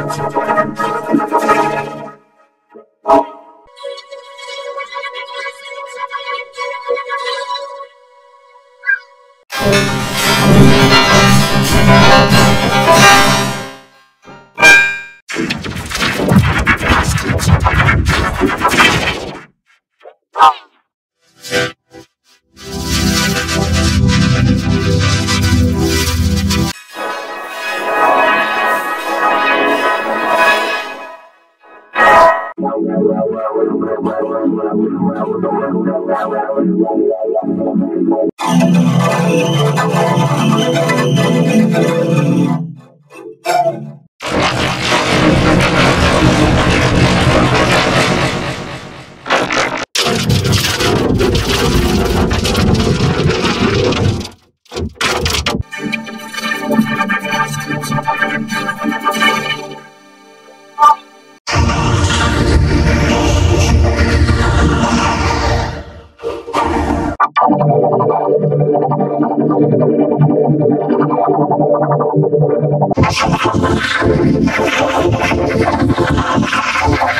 you Thank you. I'm sorry.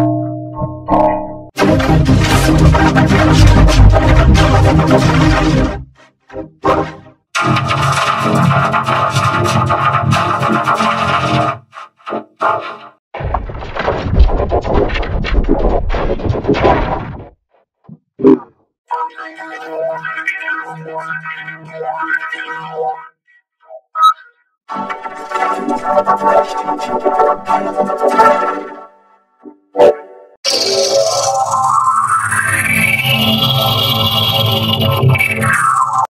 Thank you.